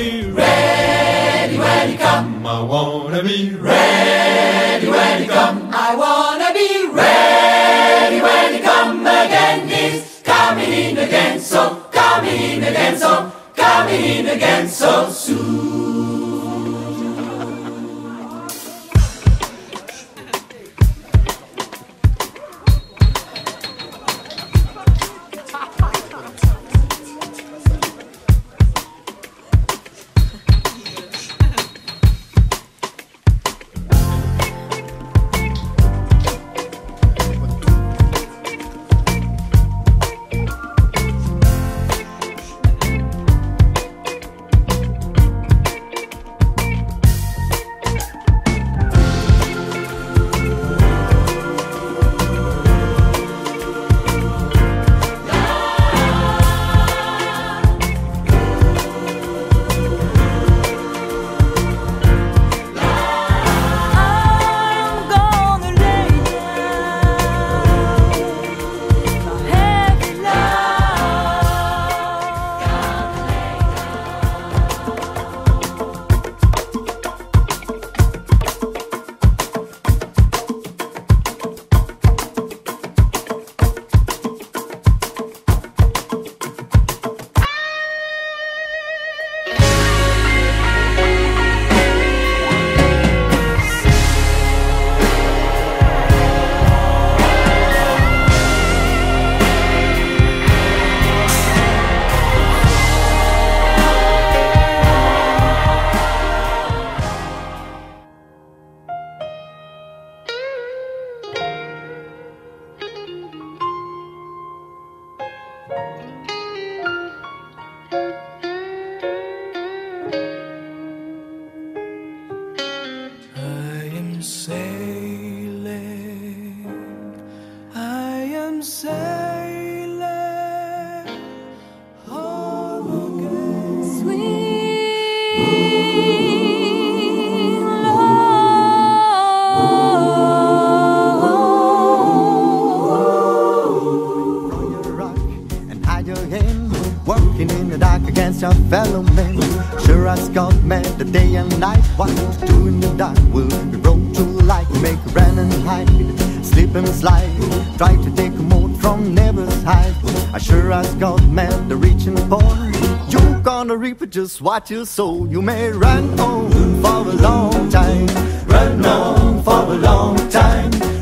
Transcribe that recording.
be ready when you come. I wanna be ready when you come. I wanna be ready when you come again. He's coming in again, so coming in again, so coming in again so soon. Sailing, I am sailing home again. Your rock and hide your hand. Working in the dark against your fellow men. Sure as God man, the day and night. What to do in the dark will be keeping. Try to take a moat from neighbors high. I sure as God meant the reaching for You gonna reap it, just watch your soul. You may run on for a long time. Run on for a long time